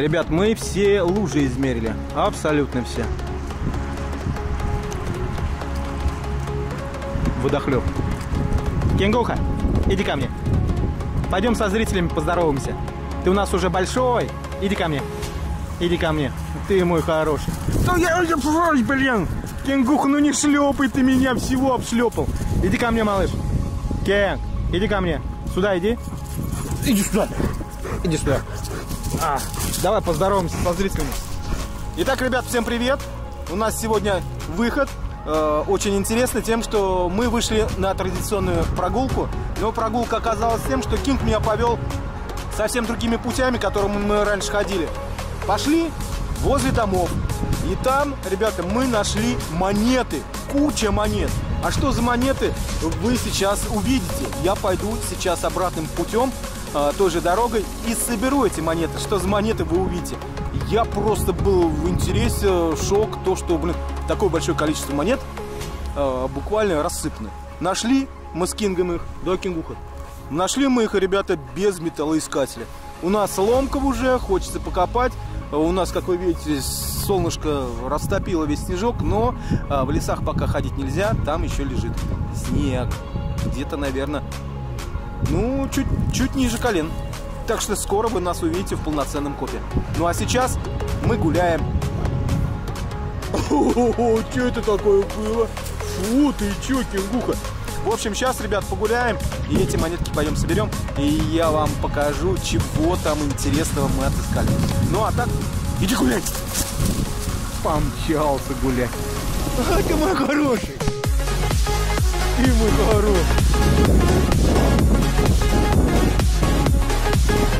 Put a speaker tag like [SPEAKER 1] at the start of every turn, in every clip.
[SPEAKER 1] Ребят, мы все лужи измерили. Абсолютно все. Водохлеб. Кенгуха, иди ко мне. Пойдем со зрителями поздороваемся. Ты у нас уже большой. Иди ко мне. Иди ко мне. Ты мой хороший. Блин. Кенгуха, ну не шлепай ты меня, всего обшлепал. Иди ко мне, малыш. Кенг, иди ко мне. Сюда иди. Иди сюда. Иди сюда. А, давай поздороваемся со зрителями. Итак, ребят, всем привет. У нас сегодня выход. Э, очень интересно тем, что мы вышли на традиционную прогулку. Но прогулка оказалась тем, что Кинг меня повел совсем другими путями, которыми мы раньше ходили. Пошли возле домов. И там, ребята, мы нашли монеты. Куча монет. А что за монеты, вы сейчас увидите. Я пойду сейчас обратным путем, э, той же дорогой, и соберу эти монеты. Что за монеты, вы увидите. Я просто был в интересе, шок, то, что, блин, такое большое количество монет э, буквально рассыпаны. Нашли мы с Кингом их, до Кингуха. Нашли мы их, ребята, без металлоискателя. У нас ломка уже, хочется покопать. У нас, как вы видите, солнышко растопило весь снежок, но а, в лесах пока ходить нельзя, там еще лежит снег. Где-то, наверное, ну, чуть, чуть ниже колен. Так что скоро вы нас увидите в полноценном копе. Ну а сейчас мы гуляем. О, что это такое было? Фу, ты че, кенгуха? В общем, сейчас, ребят, погуляем и эти монетки пойдем соберем. И я вам покажу, чего там интересного мы отыскали. Ну а так, иди гулять. Помчался гулять. А ты мой хороший. Ты мой хороший.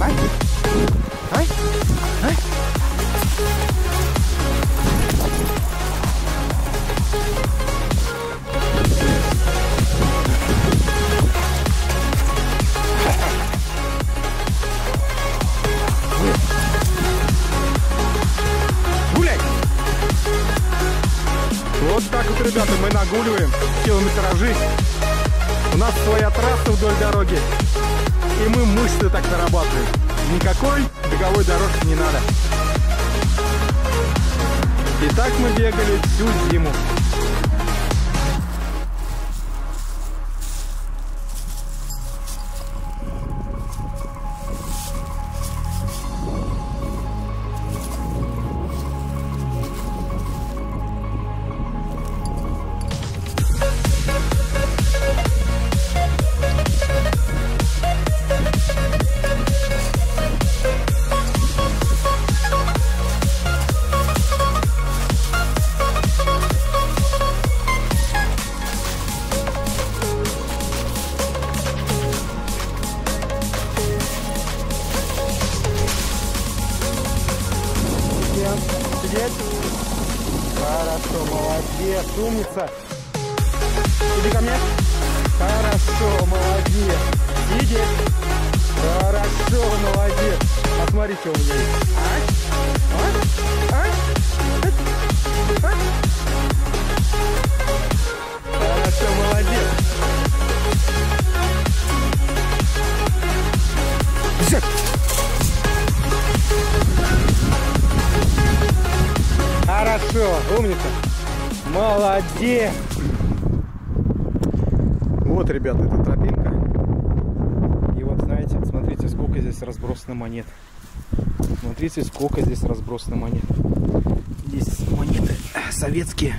[SPEAKER 1] Ай, ай, ай. Гуляй! Вот так вот, ребята, мы нагуливаем километражи. У нас своя трасса вдоль дороги. И мы мышцы так нарабатываем. Никакой беговой дорожки не надо. И так мы бегали всю зиму. Посмотри, что у меня есть. А? А? А? А? Хорошо, молодец. Взять. Хорошо, умница. Молодец. Вот, ребята, это тропинка. И вот, знаете, смотрите, сколько здесь разбросано монет. Смотрите, сколько здесь разбросано монет. Здесь монеты советские.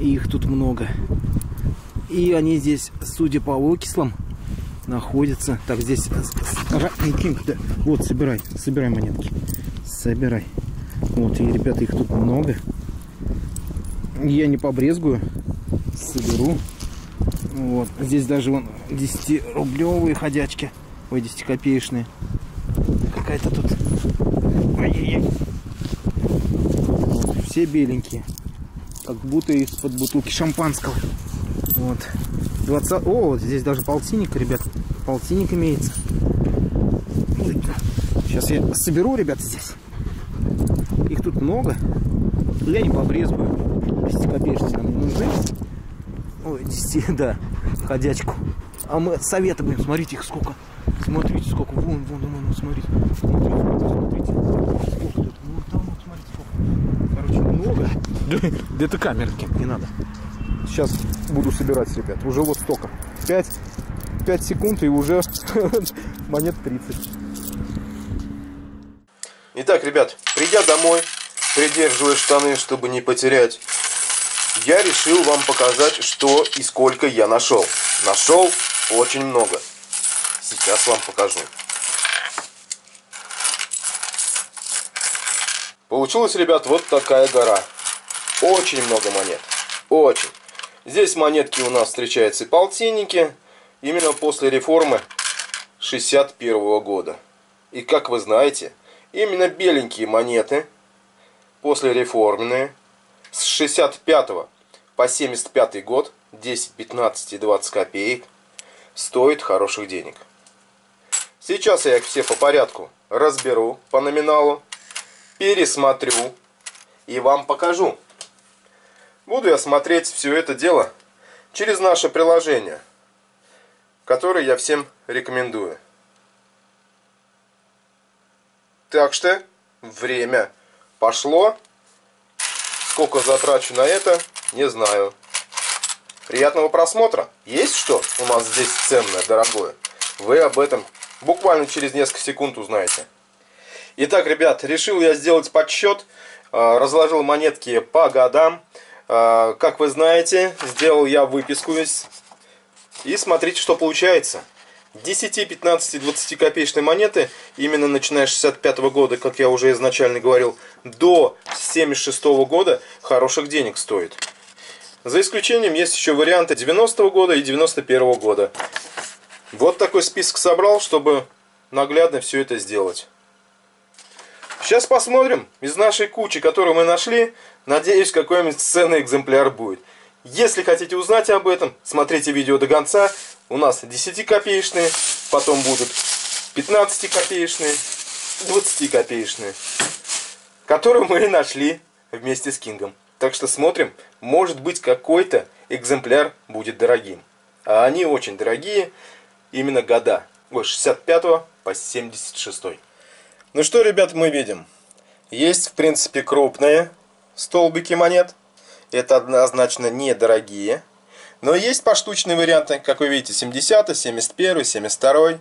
[SPEAKER 1] И их тут много. И они здесь, судя по окислам, находятся. Так, здесь... Да. Вот, собирай, собирай монетки. Собирай. Вот, и, ребята, их тут много. Я не побрезгую. Соберу. Вот. Здесь даже вон 10-рублевые ходячки. Ой, 10-копеечные. Какая-то тут... Вот. Все беленькие. Как будто из-под бутылки шампанского. Вот. 20... О, вот здесь даже полтинник, ребят. Полтинник имеется. Сейчас я соберу, ребята, здесь. Их тут много. Я не побрезгую. 10 копеечки нам не нужны. Ой, 10, да, ходячку. А мы совета будем. Смотрите, их сколько.
[SPEAKER 2] Смотрите, сколько. Вон, вон, вон, смотрите. Смотрите, смотрите. Сколько тут. Ну, там, вот, смотрите, сколько. Короче, много. Да это камера, не надо. Сейчас буду собирать, ребят. Уже вот столько. 5, 5 секунд и уже монет 30.
[SPEAKER 1] Итак, ребят, придя домой, придерживая штаны, чтобы не потерять, я решил вам показать, что и сколько я нашел. Нашел очень много. Сейчас вам покажу. Получилась, ребят, вот такая гора. Очень много монет. Очень. Здесь монетки у нас встречаются и полтинники. Именно после реформы 61 -го года. И как вы знаете, именно беленькие монеты, после реформенные, с 65 по 75 год, 10, 15 и 20 копеек, стоят хороших денег. Сейчас я их все по порядку разберу по номиналу, пересмотрю и вам покажу. Буду я смотреть все это дело через наше приложение, которое я всем рекомендую. Так что время пошло. Сколько затрачу на это, не знаю. Приятного просмотра. Есть что у нас здесь ценное, дорогое? Вы об этом буквально через несколько секунд узнаете. Итак, ребят, решил я сделать подсчет. А, разложил монетки по годам. А, как вы знаете, сделал я выписку. И смотрите, что получается. 10, 15, 20 копеечные монеты, именно начиная с 65 -го года, как я уже изначально говорил, до 76 -го года хороших денег стоит. За исключением есть еще варианты 90 -го года и 91 -го года. Вот такой список собрал, чтобы наглядно все это сделать. Сейчас посмотрим из нашей кучи, которую мы нашли. Надеюсь, какой-нибудь ценный экземпляр будет. Если хотите узнать об этом, смотрите видео до конца. У нас 10-копеечные, потом будут 15-копеечные, 20-копеечные, которые мы нашли вместе с Кингом. Так что смотрим, может быть какой-то экземпляр будет дорогим. А они очень дорогие, именно года. Ой, 65 по 76. Ну что, ребят, мы видим. Есть, в принципе, крупные столбики монет. Это однозначно недорогие. Но есть поштучные варианты, как вы видите, 70 71 72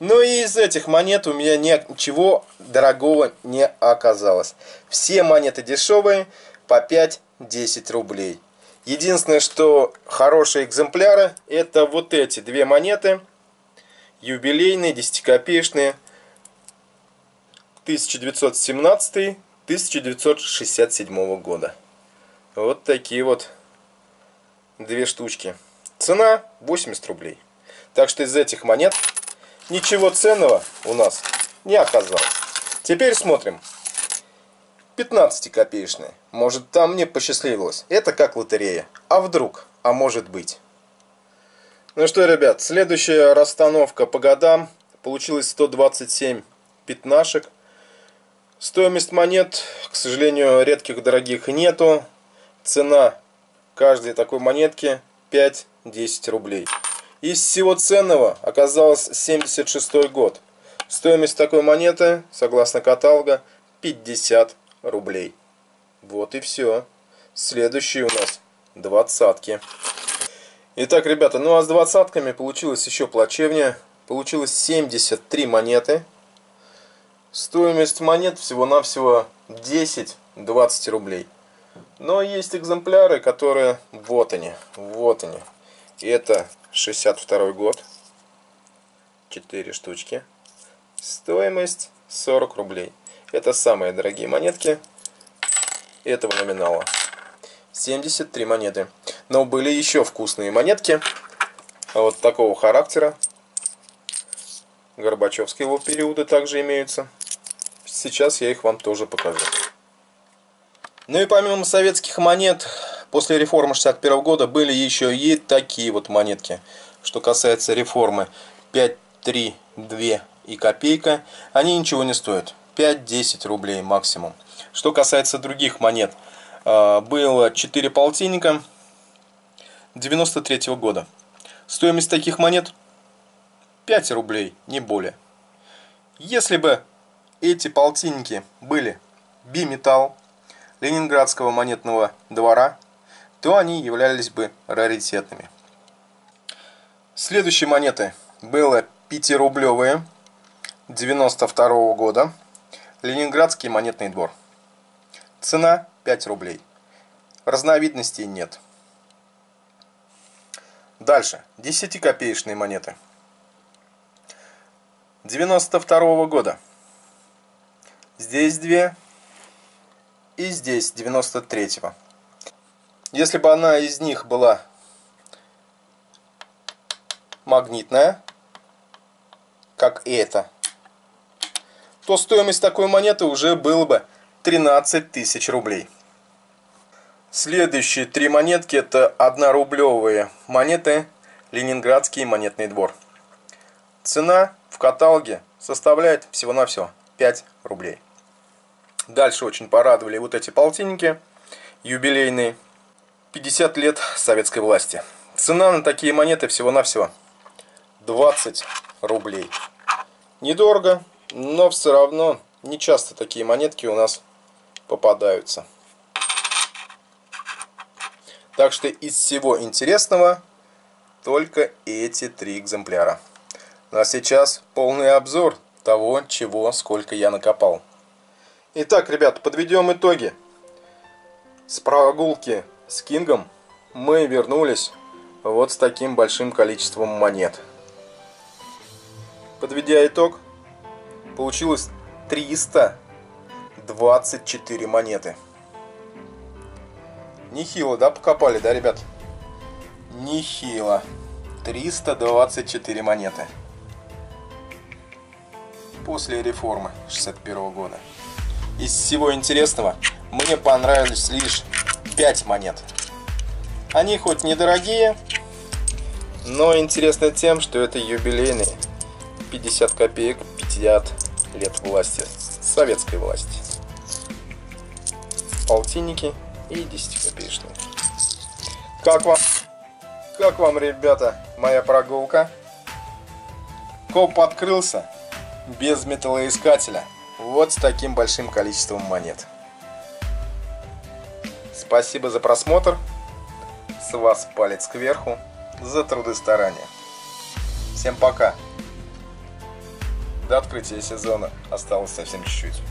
[SPEAKER 1] Но и из этих монет у меня ничего дорогого не оказалось. Все монеты дешевые, по 5-10 рублей. Единственное, что хорошие экземпляры, это вот эти две монеты, юбилейные, 10-копеечные, 1917-1967 года. Вот такие вот две штучки. Цена 80 рублей. Так что из этих монет ничего ценного у нас не оказалось. Теперь смотрим. 15-копеечные. Может там мне посчастливилось. Это как лотерея. А вдруг? А может быть. Ну что, ребят, следующая расстановка по годам. Получилось 127 пятнашек. Стоимость монет, к сожалению, редких дорогих нету. Цена каждой такой монетки 5-10 рублей. Из всего ценного оказалось 76 год. Стоимость такой монеты, согласно каталога, 50 рублей. Вот и все. Следующие у нас двадцатки. Итак, ребята, ну а с двадцатками получилось еще плачевнее. Получилось 73 монеты. Стоимость монет всего-навсего 10-20 рублей. Но есть экземпляры, которые... Вот они, вот они. И это 62 год. 4 штучки. Стоимость 40 рублей. Это самые дорогие монетки этого номинала. 73 монеты. Но были еще вкусные монетки. Вот такого характера. Горбачевские его периоды также имеются. Сейчас я их вам тоже покажу. Ну и помимо советских монет, после реформы 61 года были еще и такие вот монетки. Что касается реформы 5, 3, 2 и копейка, они ничего не стоят. 5-10 рублей максимум. Что касается других монет, а, было 4 полтинника 93 -го года. Стоимость таких монет 5 рублей, не более. Если бы эти полтинники были биметалл Ленинградского монетного двора, то они являлись бы раритетными. Следующие монеты было 5-рублевые 92 -го года. Ленинградский монетный двор. Цена 5 рублей. Разновидностей нет. Дальше. 10-копеечные монеты. 92 -го года. Здесь две. И здесь 93-го. Если бы одна из них была магнитная, как эта, то стоимость такой монеты уже была бы 13 тысяч рублей. Следующие три монетки это однорублевые монеты Ленинградский монетный двор. Цена в каталоге составляет всего-навсего 5 рублей. Дальше очень порадовали вот эти полтинники юбилейные. 50 лет советской власти. Цена на такие монеты всего-навсего 20 рублей. Недорого, но все равно не часто такие монетки у нас попадаются. Так что из всего интересного только эти три экземпляра. Ну а сейчас полный обзор того, чего, сколько я накопал. Итак, ребят, подведем итоги. С прогулки с Кингом мы вернулись вот с таким большим количеством монет. Подведя итог, получилось 324 монеты. Нехило, да, покопали, да, ребят? Нехило. 324 монеты. После реформы 61 года. Из всего интересного мне понравились лишь 5 монет. Они хоть недорогие, но интересны тем, что это юбилейные 50 копеек 50 лет власти, советской власти. Полтинники и 10 копеечные. Как вам? Как вам, ребята, моя прогулка? Коп открылся без металлоискателя. Вот с таким большим количеством монет. Спасибо за просмотр. С вас палец кверху за труды старания. Всем пока. До открытия сезона осталось совсем чуть-чуть.